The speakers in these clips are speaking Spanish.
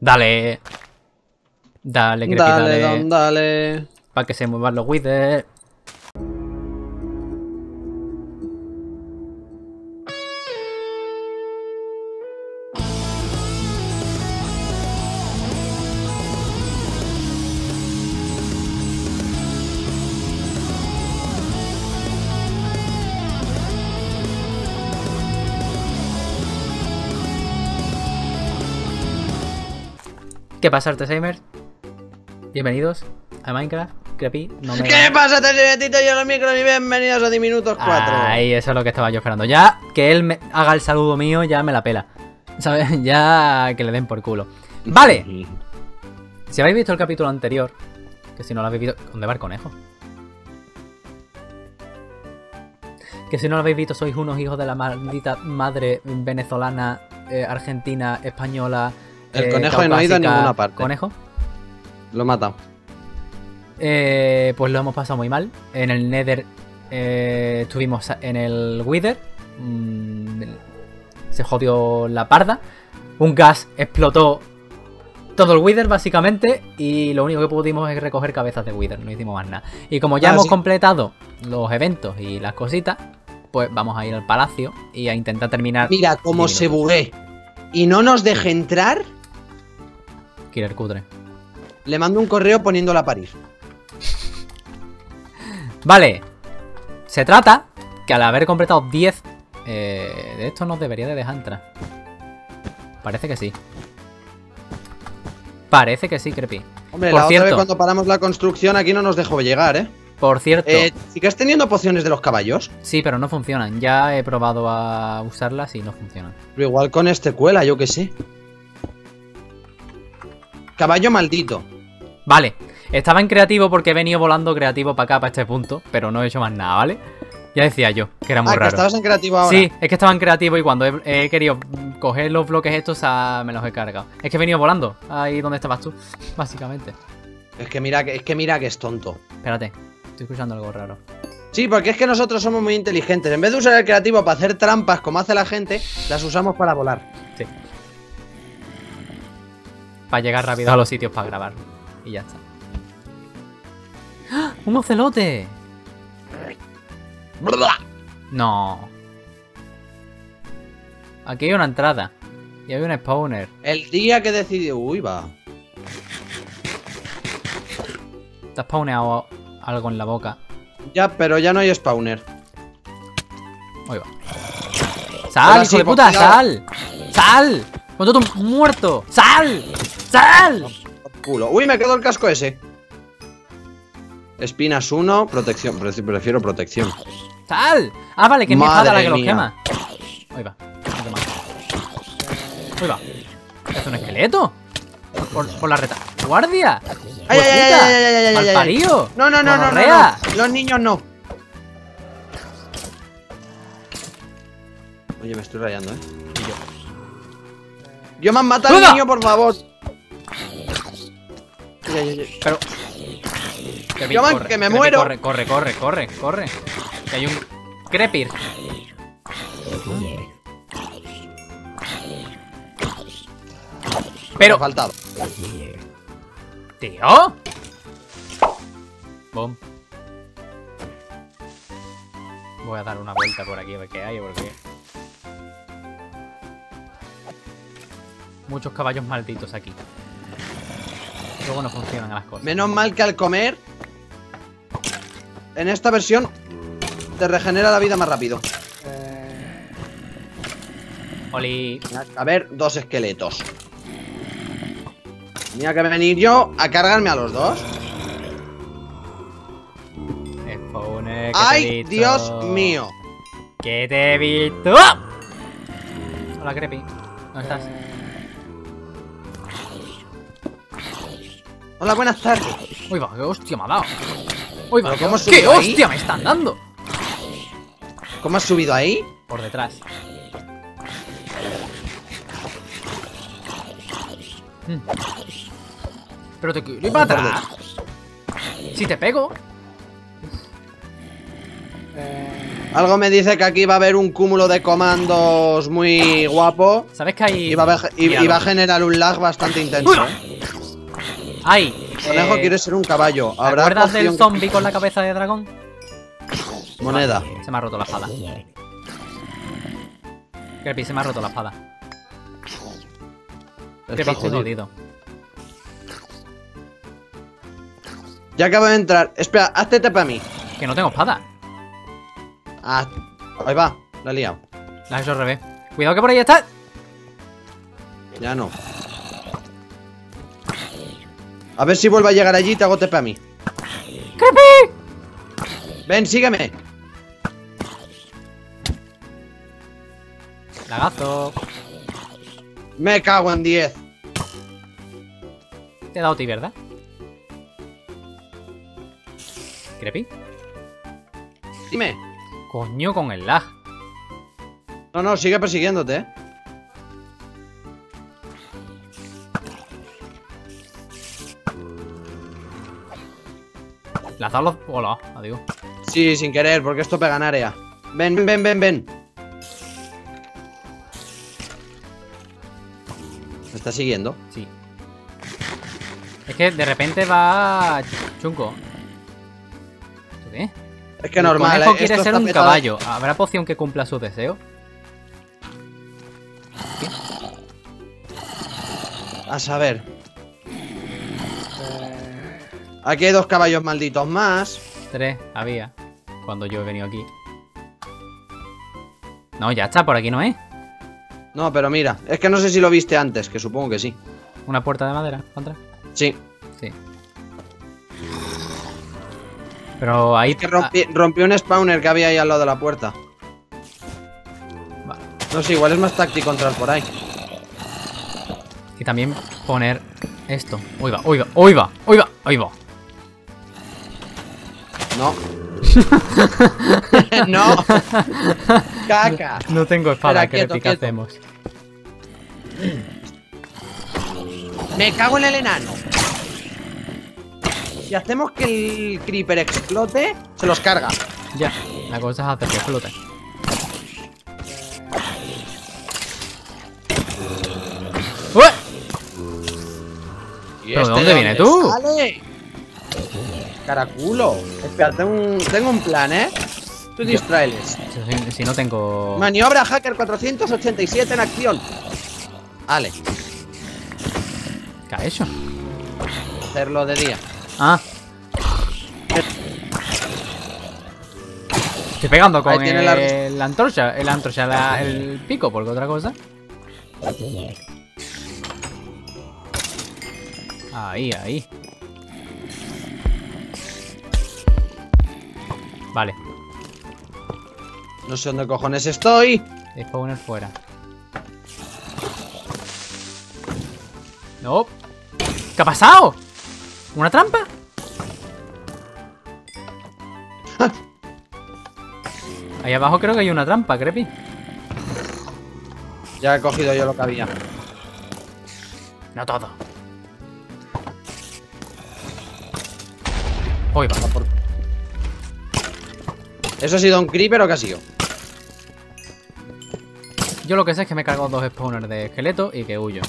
Dale. Dale, creepy, Dale, dale. don, dale. Para que se muevan los withers. ¿Qué pasa, Artesamers? Bienvenidos a Minecraft. Creepy, no me... ¿Qué pasa, Tito y los micros? Y bienvenidos a Diminutos 4. Ahí, eso es lo que estaba yo esperando. Ya que él me haga el saludo mío, ya me la pela. ¿Sabes? Ya que le den por culo. Vale. Si habéis visto el capítulo anterior, que si no lo habéis visto. ¿Dónde va el conejo? Que si no lo habéis visto, sois unos hijos de la maldita madre venezolana, eh, argentina, española. El eh, conejo no ha ido a ninguna parte. ¿Conejo? Lo he matado. Eh, pues lo hemos pasado muy mal. En el Nether eh, estuvimos en el Wither. mm, se jodió la parda. Un gas explotó todo el Wither básicamente. Y lo único que pudimos es recoger cabezas de Wither. No hicimos más nada. Y como ya Ah, hemos sí. completado los eventos y las cositas, pues vamos a ir al palacio y a intentar terminar. Mira cómo se bugué. Y no nos deje entrar. Killer Cutre. Le mando un correo poniéndola a parir. Vale. Se trata que al haber completado 10 eh, de estos nos debería de dejar entrar. Parece que sí. Parece que sí, Creepy. Hombre, Por la otra vez cuando paramos la construcción aquí no nos dejó llegar, ¿eh? Por cierto, eh ¿Sigues teniendo pociones de los caballos? sí, pero no funcionan. Ya he probado a usarlas y no funcionan. Pero igual con este cuela, yo que sé. Caballo maldito. Vale, estaba en creativo porque he venido volando creativo para acá, para este punto, pero no he hecho más nada, ¿vale? Ya decía yo, que era muy ah, que raro. estabas en creativo ahora. Sí, es que estaba en creativo y cuando he, he querido coger los bloques estos me los he cargado. Es que he venido volando, ahí donde estabas tú, básicamente. Es que mira que, es que mira que es tonto. Espérate, estoy escuchando algo raro. Sí, porque es que nosotros somos muy inteligentes. En vez de usar el creativo para hacer trampas como hace la gente, las usamos para volar. Para llegar rápido a los sitios para grabar. Y ya está. ¡Ah! ¡Un ocelote! No. Aquí hay una entrada. Y hay un spawner. El día que decidí. Uy, va. Te has spawneado algo en la boca. Ya, pero ya no hay spawner. Ahí va. ¡Sal, hijo sí, de puta! ¡Sal! ¡Sal! ¡Con todo muerto! ¡Sal! ¡Sal! Culo. Uy, me quedó el casco ese. Espinas 1, protección. Prefiero protección. ¡Sal! Ah, vale, que es mi espada la que los quema. Ahí va. Ahí va. ¿Es un esqueleto? Por, la reta. ¡Guardia! ¡Ay, ay, ay, ay, ay, No, no, no, no, no, Los niños no. Oye, me estoy rayando, eh. Y yo. Yo me han matado al niño, por favor. Kevin, Yo, man, corre, que me muero. Corre, corre, corre, corre, corre. Que hay un. Crepir. Pero. faltado. ¡Tío! Boom. Voy a dar una vuelta por aquí a ver qué hay, porque... Muchos caballos malditos aquí. Luego no funcionan las cosas. Menos mal que al comer. En esta versión. Te regenera la vida más rápido. Oli. A ver, dos esqueletos. Tenía que venir yo a cargarme a los dos. ¡Ay. Dios mío! Que te he visto. ¡Ah! Hola, Creepy. ¿Dónde estás? Hola, buenas tardes. Uy, va, qué hostia me ha dado. Uy, va, ¿Pero qué, cómo qué hostia me están dando. ¿Cómo has subido ahí? Por detrás. Mm. Pero te quiero ir para atrás. Si te pego. Algo me dice que aquí va a haber un cúmulo de comandos muy guapo. ¿Sabes que hay. Y va a, haber- y- y Míralo. va a generar un lag bastante intenso. ¿eh? ¡Ay! Conejo eh, quiere ser un caballo. ¿Te ¿Habrá acuerdas del zombie con la cabeza de dragón? moneda? Se me ha roto la espada. Creepy, se me ha roto la espada. Creepy, estoy jodido. Ya acabo de entrar. Espera, hazte para mí. Que no tengo espada. Ah, ahí va, la he liado. La he hecho al revés. Cuidado que por ahí está. Ya no. A ver si vuelvo a llegar allí y te hago TP a mí. ¡Creepy! Ven, sígueme. Lagazo. Me cago en 10. Te he dado a ti, ¿verdad? ¿Creepy? Dime. Coño con el lag. No, no, sigue persiguiéndote, eh. Le has dado los. Hola, adiós. Sí, sin querer, porque esto pega en área. Ven, ven, ven, ven, ven. Me está siguiendo. Sí. Es que de repente va. Chunco. ¿Esto qué? Es que normal, El conejo eh, quiere esto ser un petado. caballo. ¿Habrá poción que cumpla su deseo? A saber. Aquí hay dos caballos malditos más. Tres había. Cuando yo he venido aquí. No, ya está, por aquí no es. No, pero mira, es que no sé si lo viste antes, que supongo que sí. Una puerta de madera, contra. Sí. Sí. Pero ahí. Que rompí, rompí un spawner que había ahí al lado de la puerta. ah, vale. No sé, igual es más táctico entrar por ahí. Y también poner esto. Uy va, uy va, uy va, uy va, uy va. No. no. Caca. No tengo espada, Espera, ¿qué quieto, ¿qué quieto. hacemos? Me cago en el enano. Si hacemos que el creeper explote, se los carga. Ya, la cosa es hacer que explote. ¡Ué! ¿Y ¿Pero de dónde viene tú? sale? Caraculo. Espera, tengo un, tengo un plan, ¿eh? Tú distraeles. Si, si no tengo. Maniobra Hacker 487 en acción. Vale, ¿Qué ha hecho? hacerlo de día. Ah. Estoy pegando con tiene la- el- antorcha, el antorcha, la- el pico, porque otra cosa. Ahí, ahí. Vale, No sé dónde cojones estoy. spawner fuera. No. ¿Qué ha pasado? ¿Una trampa? Ahí abajo creo que hay una trampa, Creepy. Ya he cogido yo lo que había. No todo. Hoy va. ¿Eso ha sido un creeper o qué ha sido? Yo lo que sé es que me he cargado dos spawners de esqueleto y que huyo.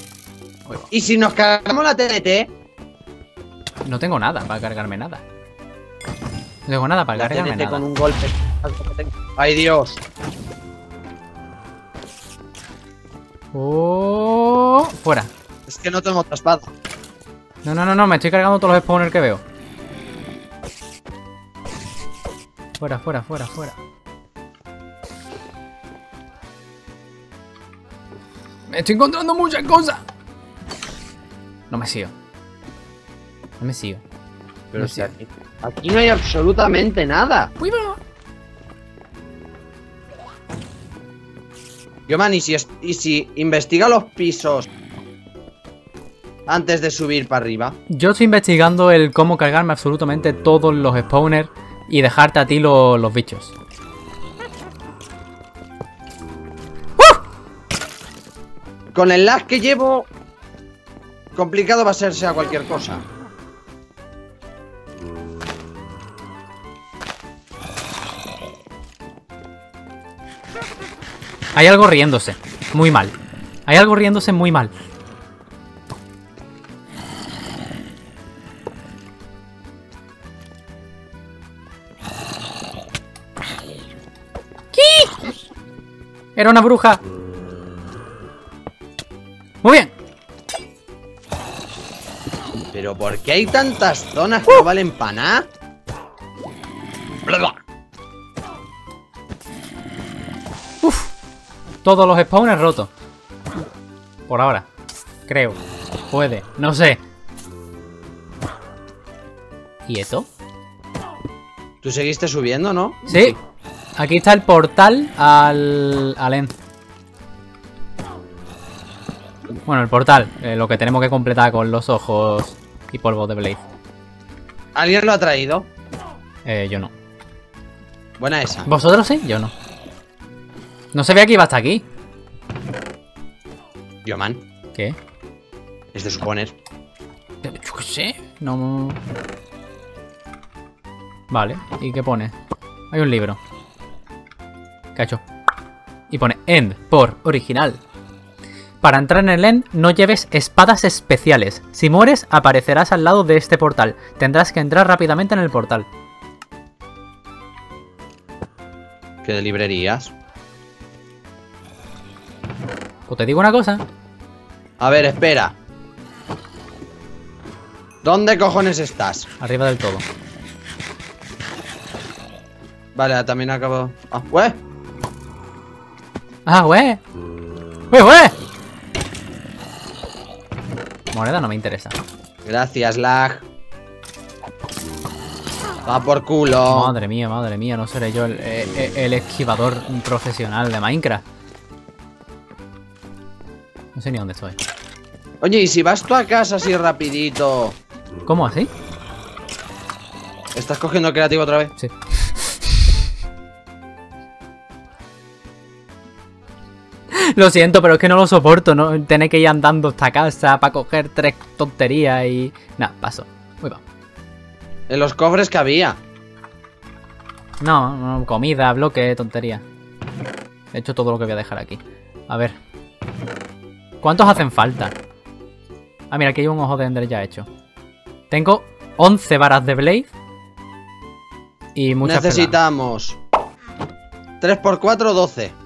¿Y si nos cargamos la TNT? No tengo nada para cargarme nada. No tengo nada para La cargarme TNT nada. con un golpe. ¡Ay, Dios! Oh, fuera. Es que no tengo otra espada. No, no, no, no, me estoy cargando todos los spawners que veo. Fuera, fuera, fuera, fuera. Me estoy encontrando muchas cosas. No me sigo. No me sigo. Pero No si aquí, aquí no hay absolutamente nada. Uy, va. Yo, man, ¿y si, es- y si investiga los pisos antes de subir para arriba? Yo estoy investigando el cómo cargarme absolutamente todos los spawners y dejarte a ti lo- los bichos. Con el lag que llevo, complicado va a ser sea cualquier cosa. Hay algo riéndose. Muy mal. Hay algo riéndose muy mal. Era una bruja. Muy bien. ¿Pero por qué hay tantas zonas que no valen para nada? Uf. Todos los spawners rotos. Por ahora. Creo. Puede. No sé. ¿Y esto? Tú seguiste subiendo, ¿no? Sí. Aquí está el portal al... al End. Bueno, el portal. eh, lo que tenemos que completar con los ojos y polvo de Blade. ¿Alguien lo ha traído? Eh, yo no. Buena esa. ¿Vosotros sí? Yo no. No se ve que iba hasta aquí. Yo, man. ¿Qué? Es de suponer. Yo qué sé. No. Vale. ¿Y qué pone? Hay un libro. Cacho. Y pone End por original. Para entrar en el End, no lleves espadas especiales. Si mueres, aparecerás al lado de este portal. Tendrás que entrar rápidamente en el portal. Que de librerías. Pues te digo una cosa. A ver, espera. ¿Dónde cojones estás? Arriba del todo. Vale, también acabo. Ah. ¡Ah, güey! ¡Güey, güey! Moneda no me interesa. Gracias, lag. Va por culo. Madre mía, madre mía, no seré yo el, el- el esquivador profesional de Minecraft. No sé ni dónde estoy. Oye, y si vas tú a casa así rapidito. ¿Cómo así? ¿Estás cogiendo creativo otra vez? Sí. Lo siento, pero es que no lo soporto, ¿no? Tener que ir andando hasta casa para coger tres tonterías y... Nah, paso. Uy, va. En los cofres que había. No, no, comida, bloque, tontería. He hecho todo lo que voy a dejar aquí. A ver. ¿Cuántos hacen falta? Ah, mira, aquí hay un ojo de Ender ya hecho. Tengo 11 varas de Blade. Y muchas Necesitamos 3x4, 12.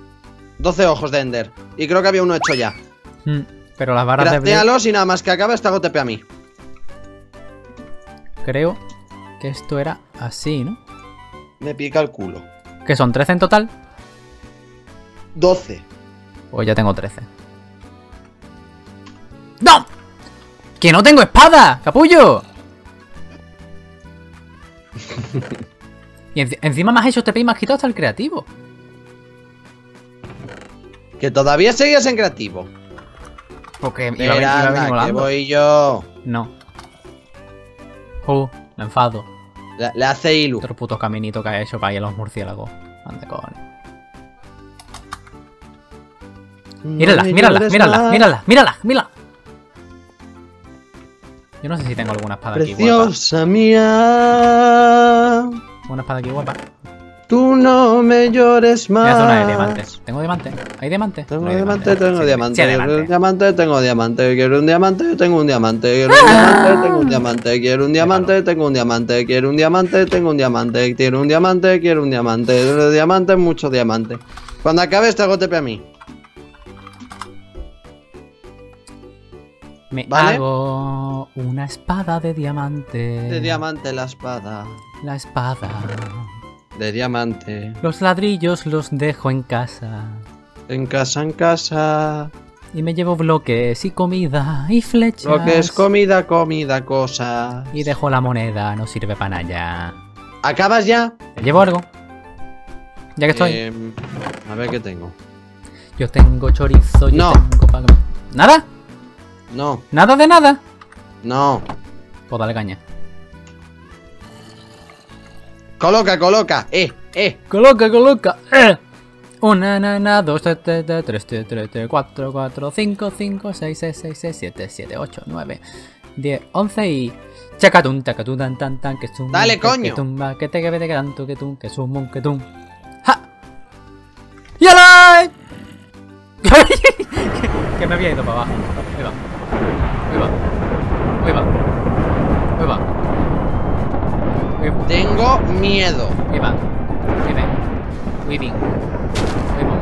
12 ojos de Ender. Y creo que había uno hecho ya. peladas. Mm, Pero las varas de. Craftéalos y nada más que acabe, te hago TP a mí. Creo que esto era así, ¿no? Me pica el culo. Que son 13 en total. 12. Pues ya tengo 13. ¡No! ¡Que no tengo espada! ¡Capullo! y enci- encima me has hecho TP y me has quitado hasta el creativo. Que todavía seguías en creativo. Porque iba, Mira, iba anda, que voy yo. No. Uh, me enfado. Le, le hace Ilu. Otro puto caminito que ha hecho para ir a los murciélagos. Ande cojones. Mírala, No mírala, mírala, mírala, mírala, mírala. Yo no sé si tengo alguna espada aquí guapa. Preciosa mía. Una espada aquí guapa. Tú no me llores Voy más. a hacer una de diamantes. ¿Tengo diamante? ¿Hay diamante? Tengo No hay diamante, tengo Sí, diamante, sí, quiero un diamante. diamante, tengo diamante, quiero un diamante, tengo un diamante, quiero un diamante, tengo un diamante, quiero un diamante, tengo un diamante, quiero un diamante, tengo un diamante, quiero un diamante, quiero un diamante, diamante, mucho diamante. Cuando acabes te hago TP a mí. Me ¿Vale? hago una espada de diamante. De diamante la espada, La espada. De diamante, Los ladrillos los dejo en casa. en casa, en casa. Y me llevo bloques y comida y flechas. Lo que es comida, comida, cosa. Y dejo la moneda, no sirve para nada. ¿Acabas ya? ¿Me llevo algo? Ya que estoy. Em, a ver qué tengo. Yo tengo chorizo, yo No. tengo pa- ¿Nada? No, ¿Nada de nada? no. Pues dale caña. Coloca, coloca. Eh, eh. Coloca, coloca. ¡Eh! Una, nana, dos, tres, tres, tres, tres, tres, tres, tres, cuatro, cuatro, cinco, cinco, seis, seis, seis, seis, siete, siete, ocho, nueve, diez, once y... Chacatun, tacatun, tan, tan, tan, que sum, Dale, que- coño. Que tumba, que te que te que tanto, que tum, que sum, que tum. ¡Ja! ¡Yala! había ido para abajo. Ahí va. Miedo. Ahí va. Ahí. Muy bien. Ahí va.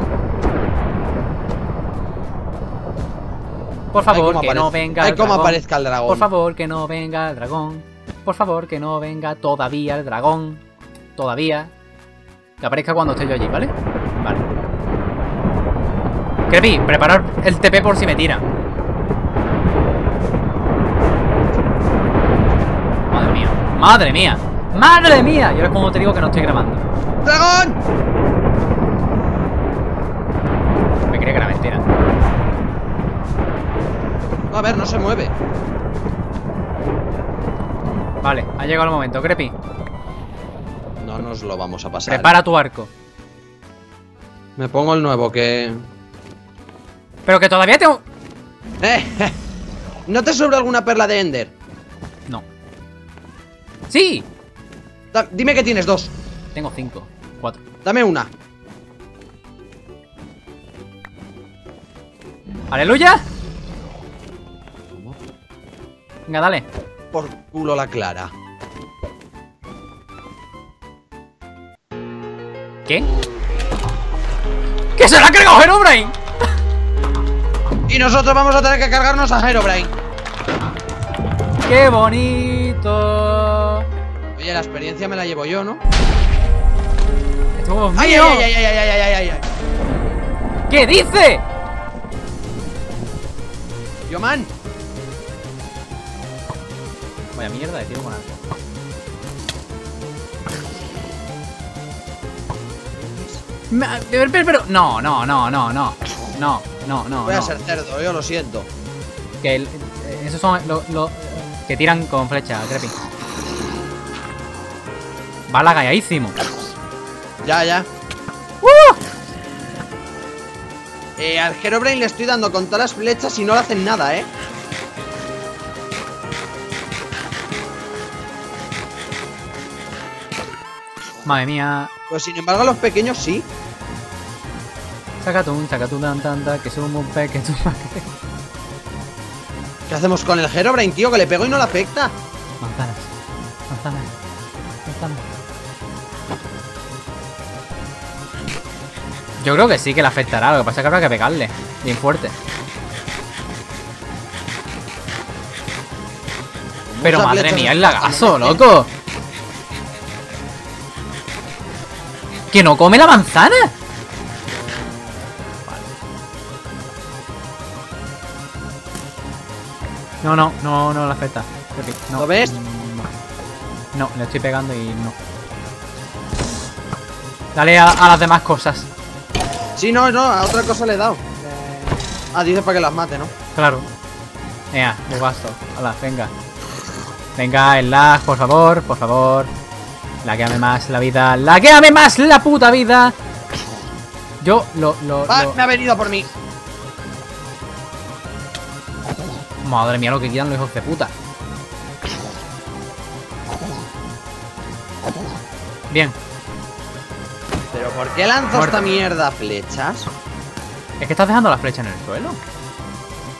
Por favor, que no venga ay, el cómo dragón. aparezca el dragón. Por favor, que no venga el dragón. Por favor, que no venga todavía el dragón. Todavía. Que aparezca cuando esté yo allí, ¿vale? Vale. Creepy, preparar el TP por si me tira. Madre mía. Madre mía. Madre mía. Y ahora es como te digo que no estoy grabando. ¡Dragón! Me creía que era mentira. A ver, no se mueve. Vale, ha llegado el momento. Creepy, No nos lo vamos a pasar. prepara tu arco. Me pongo el nuevo que. Pero que todavía tengo... ¡Eh! ¿No te sobra alguna perla de Ender? No. ¡Sí! Da- dime que tienes dos. Tengo cinco. Cuatro. Dame una. ¡Aleluya! Venga, dale. Por culo la clara. ¿Qué? ¡Que se la ha cargado Herobrine! Y nosotros vamos a tener que cargarnos a Herobrine. ¡Qué bonito! Oye, la experiencia me la llevo yo, ¿no? ¡Este juego es ¡Ay, mío! ay, ay, ay, ay, ay, ay, ay, ay! ¿Qué dice? Yo, man. Vaya mierda de tiro con arco. Pero, pero, pero- no, no, no, no, no. No, no, no. Voy a no. ser cerdo, yo lo siento. Que el- eh, esos son los que tiran con flecha, Creepy. Va lagalladísimo. Ya, ya. Eh, al Herobrine le estoy dando con todas las flechas y no le hacen nada, ¿eh? Madre mía. Pues sin embargo a los pequeños sí. Sacatún, sacatún, tan, tan, tan, que somos un pe, que tú ¿Qué hacemos con el Herobrine, tío? Que le pego y no le afecta. Manzanas. Manzanas. Yo creo que sí que le afectará, lo que pasa es que habrá que pegarle. Bien fuerte. Pero madre mía, el lagazo, loco. ¿Que no come la manzana? No, no, no, no le afecta. No. ¿Lo ves? No, no, le estoy pegando y no. Dale a, a las demás cosas. Sí, no, no, a otra cosa le he dado. Ah, dice para que las mate, ¿no? Claro. Venga, bugazo. Hala, venga. Venga, el lag, por favor, por favor. Lagueame más la vida. ¡Lagueame más la puta vida! Yo lo, lo, Va, lo- me ha venido por mí. Madre mía, lo que quitan los hijos de puta. Bien. ¿Pero por qué lanzo Muerto. esta mierda flechas? Es que estás dejando la flecha en el suelo.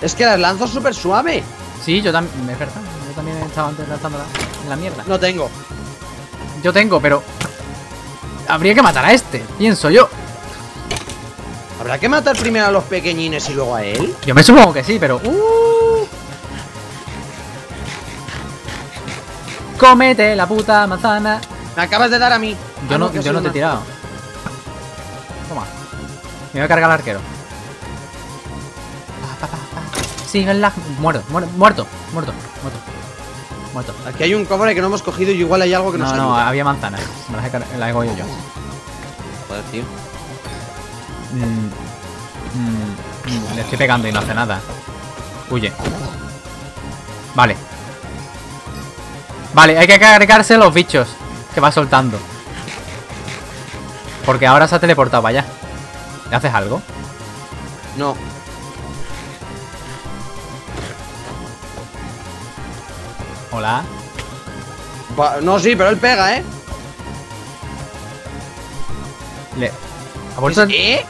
Es que las lanzo súper suave. Sí, yo también. Es verdad. Yo también estaba antes lanzándola en la mierda. No tengo. Yo tengo, pero. Habría que matar a este, pienso yo. ¿Habrá que matar primero a los pequeñines y luego a él? Yo me supongo que sí, pero. ¡Uh! Cómete la puta manzana. Me acabas de dar a mí. Yo Ah, no, yo no te he tirado. Me voy a cargar al arquero. Pa, pa, pa. Sigue el lag. Muerto, muerto, muerto, muerto, muerto. Aquí hay un cobre que no hemos cogido y igual hay algo que nos No, no, había manzanas. Me las he, las he cogido yo. Joder, tío. Mm, mm, mm, le estoy pegando y no hace nada. Huye. Vale. Vale, hay que cargarse los bichos que va soltando. Porque ahora se ha teleportado allá. ¿Le haces algo? No. Hola. No, sí, pero él pega, ¿eh? Le... ¿Ha vuelto? ¿Eh?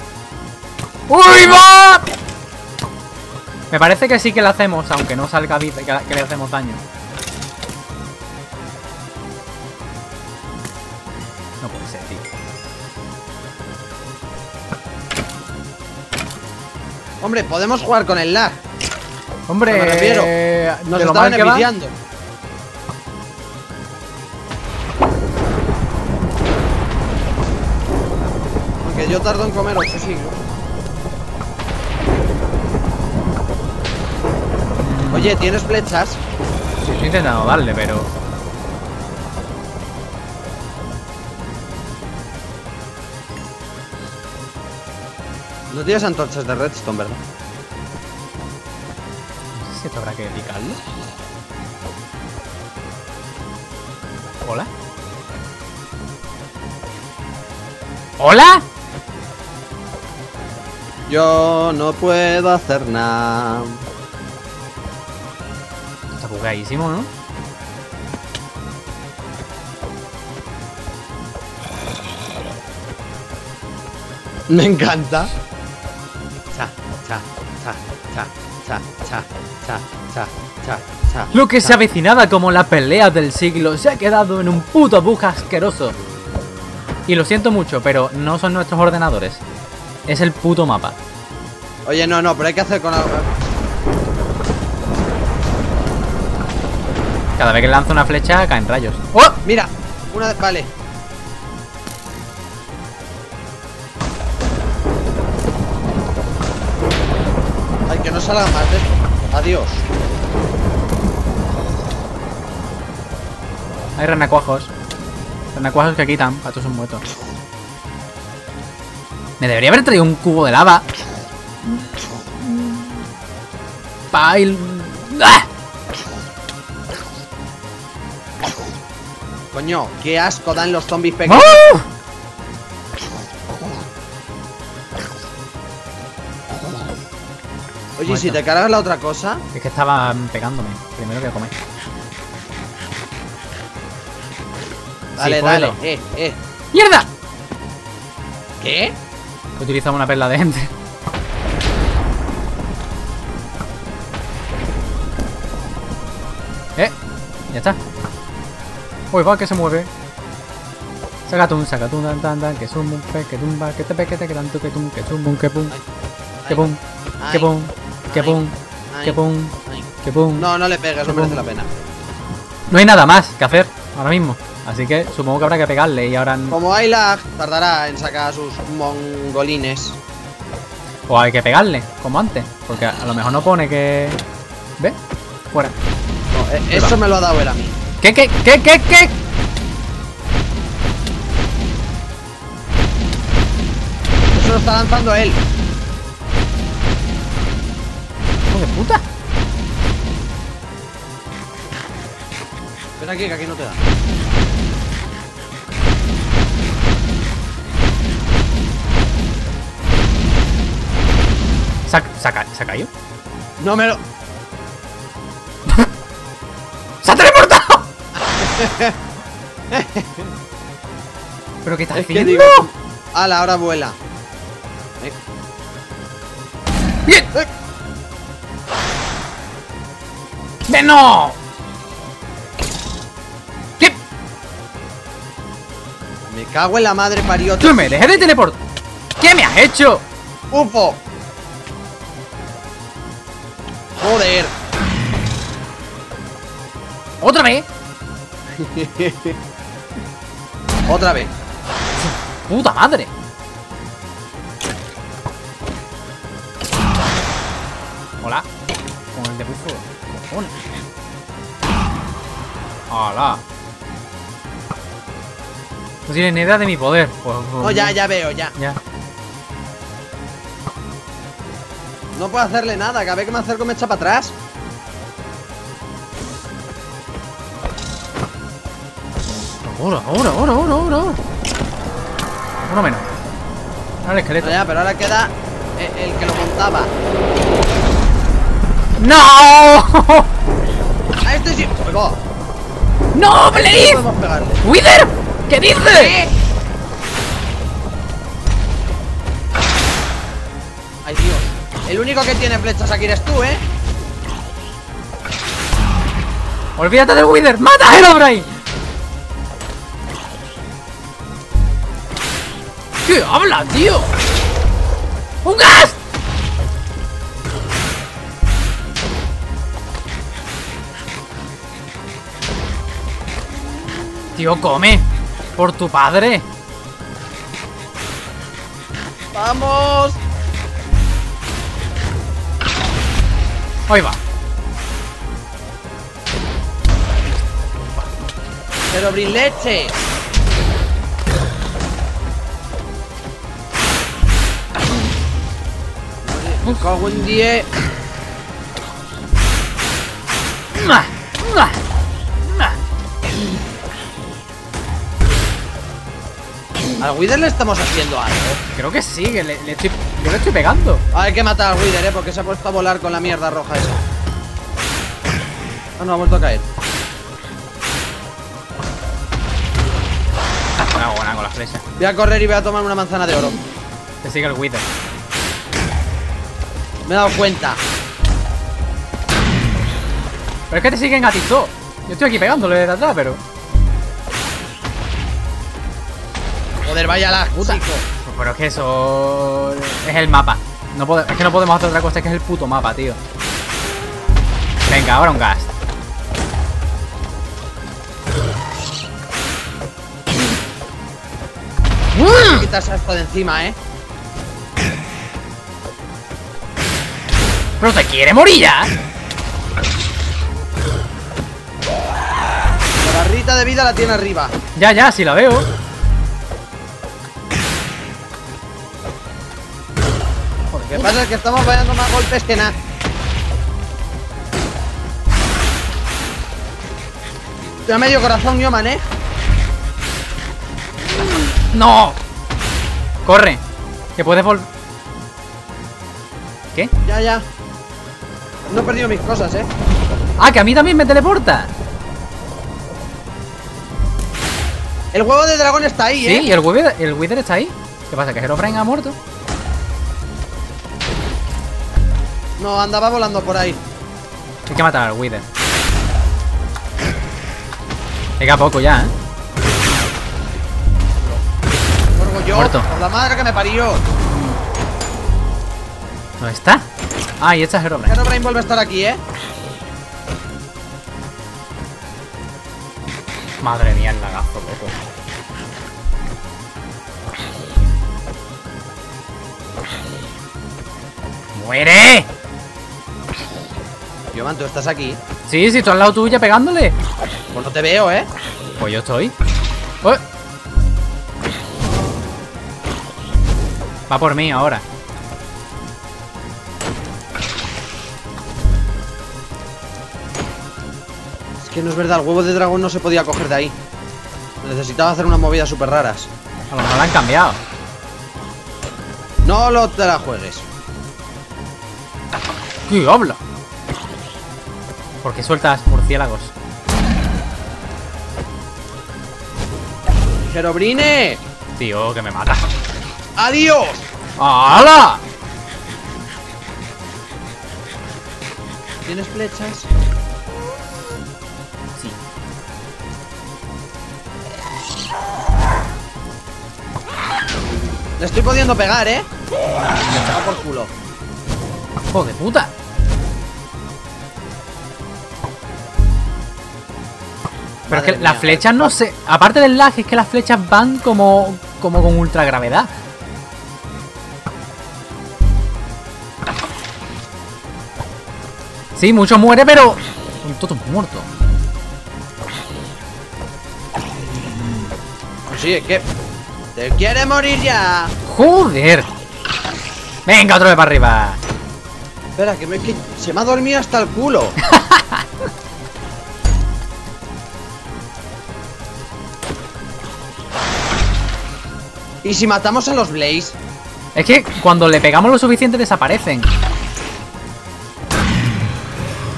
¡Uy, va! Me parece que sí que le hacemos, aunque no salga vida, que le hacemos daño. Hombre, podemos jugar con el lag. Hombre, Me refiero, de Nos lo está mal que va, beneficiando. Aunque yo tardo en comer 8 siglos. Oye, ¿tienes flechas? Sí, estoy intentando darle, pero... No tienes antorchas de redstone, ¿verdad? No sé si esto habrá que picarlo. ¿Hola? ¿Hola? Yo no puedo hacer nada. Está bugadísimo, ¿no? Me encanta. Cha, cha, cha, cha, cha, cha, cha, cha, cha, cha. Lo que se avecinaba como la pelea del siglo se ha quedado en un puto bug asqueroso. Y lo siento mucho, pero no son nuestros ordenadores. Es el puto mapa. Oye, no, no, pero hay que hacer con algo. Cada vez que lanzo una flecha caen rayos. ¡Oh! Mira, una de... Vale. Salga más de esto. Adiós. Hay renacuajos. Renacuajos que quitan. Patos son muertos. Me debería haber traído un cubo de lava. Pail. ¡Ah! Coño, qué asco dan los zombies pequeños. ¡Oh! Oye, ¿y si te cargas la otra cosa? Es que estaban pegándome. Primero que comer. Dale, dale. Eh, eh. ¡Mierda! ¿Qué? He utilizado una perla de gente. Eh, ya está. Uy, va que se mueve. Sacatun, sacatun, tan, tan, tan, que sum, un pe, que tumba, que te pe, que te, que tanto, que tum, que sum, un, que pum, que pum, que pum, que pum, que pum, que pum. No, no le pegues, no merece la pena. No hay nada más que hacer ahora mismo. Así que supongo que habrá que pegarle y ahora... Como hay lag, tardará en sacar sus mongolines. O hay que pegarle, como antes. Porque a lo mejor no pone que... ¿Ves? Fuera. No, eh, Ahí eso va. me lo ha dado él a mí. ¿Qué, qué, qué, qué, qué? Eso lo está lanzando él. ¡Hijo de puta! Ven aquí, que aquí no te da. ¿Se ha, se ha caído? No me lo. ¡Se ha teleportado! ¿Pero qué estás Es que haciendo? digo. Ala, ahora vuela. Eh, ¡Bien! ¡Ven, no! ¿Qué? Me cago en la madre parió. ¡Tú me dejes de teleportar! ¿Qué me has hecho? ¡Ufo! Joder. ¿Otra vez? Otra vez. ¡Puta madre! Hola. Con el de. Cojones. Hola. No tienes ni idea de mi poder. Pues, pues, No, ya, ya veo, ya. Ya. No puedo hacerle nada. Cada vez que me acerco me echa para atrás. Ahora, ahora, ahora, ahora, ahora. ahora. Uno menos. Ahora el esqueleto. No, ya, pero ahora queda el, el que lo montaba. ¡No! A este sí. Oigo, ¡No, Blaze! pegarle. ¡Wither! ¿Qué dices? Ay, Dios. El único que tiene flechas aquí eres tú, ¿eh? ¡Olvídate del Wither! ¡Mata a Herobrine! ¿Qué habla, tío? ¡Un gas! Tío, come. Por tu padre. ¡Vamos! Ahí va. Pero brin leche. Me cago en 10. Al Wither le estamos haciendo algo. Creo que sí, que le, le estoy, yo le estoy pegando. Hay que matar al Wither, eh, porque se ha puesto a volar con la mierda roja esa. Ah, no, ha vuelto a caer. Buena, buena con la flecha. Voy a correr y voy a tomar una manzana de oro. Te sigue el Wither. Me he dado cuenta. Pero es que te siguen gatito. Yo estoy aquí pegándole de atrás, pero. Joder, vaya la puta. Pero es que eso. Es el mapa. No Es que no podemos hacer otra cosa, es que es el puto mapa, tío. Venga, ahora un gas. Quitarse esto de encima, eh. Pero te quiere morir ya. La barrita de vida la tiene arriba. Ya, ya, sí la veo. Pasa es que estamos fallando más golpes que nada. Estoy a medio corazón, yo, man, eh. ¡No! Corre. Que puedes volver. ¿Qué? Ya, ya. No he perdido mis cosas, eh. Ah, que a mí también me teleporta. El huevo de dragón está ahí, Sí, eh. y el Wither, el Wither está ahí. ¿Qué pasa? ¿Que Herobrine ha muerto? No, andaba volando por ahí. Hay que matar al Wither. Llega poco ya, ¿eh? Yo. Muerto. Por la madre que me parió. ¿Dónde está? Ah, y esta es Herobrine. Herobrine vuelve a estar aquí, eh. Madre mía, el lagazo, loco. ¡Muere! Yo, man, tú estás aquí. Sí, sí, tú al lado tuya pegándole. Pues no te veo, eh. Pues yo estoy. ¡Oh! Va por mí ahora. Es que no es verdad, el huevo de dragón no se podía coger de ahí. Necesitaba hacer unas movidas súper raras. A lo mejor la han cambiado. No lo te la juegues. ¿Qué habla? ¿Por qué sueltas murciélagos? ¡Herobrine! Tío, que me mata. ¡Adiós! ¡Hala! ¿Tienes flechas? Sí. Le estoy pudiendo pegar, ¿eh? Va por culo. ¡Hijo de puta! Pero es que las flechas no sé. Aparte del lag, es que las flechas van como. como con ultragravedad. Sí, mucho muere, pero. Son todos muertos. Sí, es que... ¡Te quiere morir ya! ¡Joder! Venga, otro vez para arriba. Espera, que, me, que se me ha dormido hasta el culo. ¿Y si matamos a los Blaze? Es que cuando le pegamos lo suficiente desaparecen.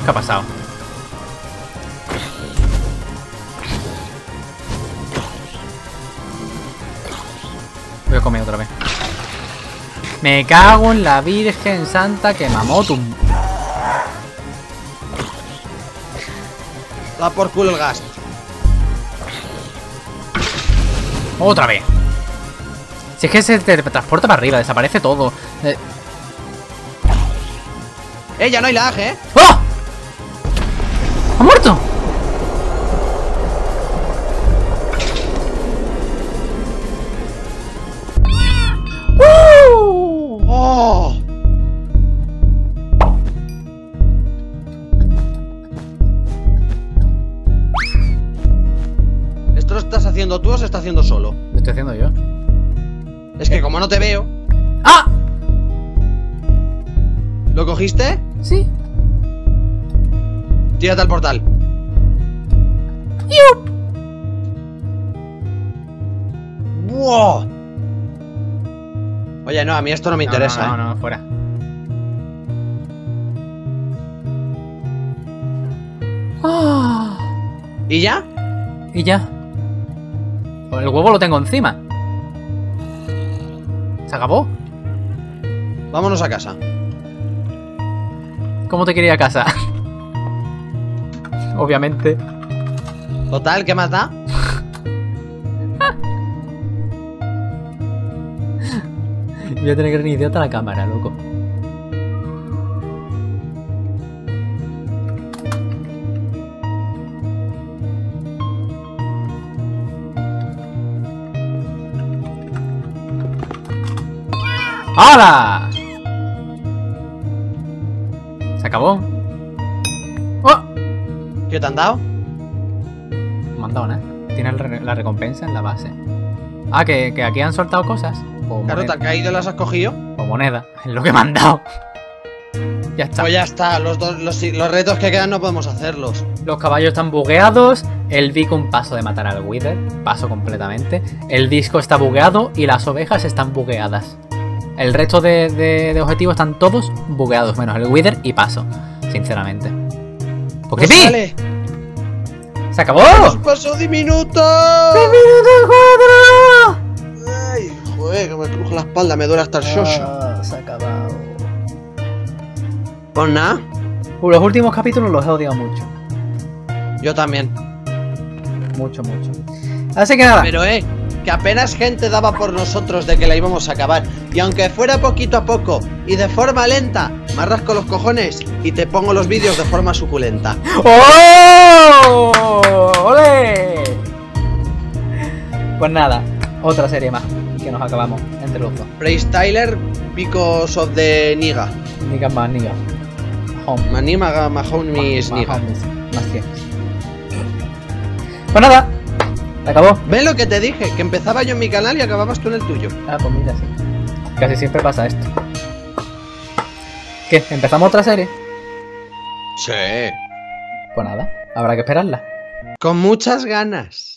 ¿Qué ha pasado? Voy a comer otra vez. Me cago en la Virgen Santa que mamotum. Da por culo el gas. Otra vez. Si es que se te transporta para arriba, desaparece todo. Eh, Eh, ya no hay lag, eh. ¡Oh! ¡Ha muerto! ¡Uh! ¡Oh! ¿Esto lo estás haciendo tú o se está haciendo solo? Lo estoy haciendo yo. Es que como no te veo. ¡Ah! ¿Lo cogiste? Sí. Tírate al portal. ¡Yup! ¡Wow! Oye, no, a mí esto no me interesa, No, ¿eh? no, no, fuera. Ah, ¿Y ya? y ya. El huevo lo tengo encima. ¿Se acabó? Vámonos a casa. ¿Cómo te quería a casa? Obviamente. Total, ¿qué más da? Voy a tener que reiniciar hasta la cámara, loco. ¡Hala! ¿Se acabó? ¡Oh! ¿Qué te han dado? No me han dado nada. Tiene el re- la recompensa en la base. Ah, que, que aquí han soltado cosas. Pues Claro, te han caído las has cogido. O moneda. Es lo que me han dado. Ya está. Pues ya está, los, dos, los, los retos que quedan no podemos hacerlos. Los caballos están bugueados. El beacon paso de matar al Wither. Paso completamente. El disco está bugueado y las ovejas están bugueadas. El resto de, de- de objetivos están todos bugueados, menos el Wither y paso. Sinceramente. ¿Por qué No pi? ¡Se acabó! ¡Nos pasó diminuto! ¡Minuto Ay, joder, que me cruje la espalda, me duele hasta el shosho. Ah, se ha acabado. Pues nada, los últimos capítulos los he odiado mucho. yo también. Mucho, mucho. Así que nada. Pero eh, que apenas gente daba por nosotros de que la íbamos a acabar. Y aunque fuera poquito a poco y de forma lenta, me rasco los cojones y te pongo los vídeos de forma suculenta. ¡Oh! ¡Ole! Pues nada, otra serie más que nos acabamos entre los dos. Freestyler because of the niga. Niga más niga. Home. Manimaga mahon mis niga. Más. Pues nada, se acabó. ¿Ves lo que te dije? Que empezaba yo en mi canal y acababas tú en el tuyo. Ah, pues mira, sí. Casi siempre pasa esto. ¿Qué? ¿Empezamos otra serie? Sí. Pues nada, habrá que esperarla. Con muchas ganas.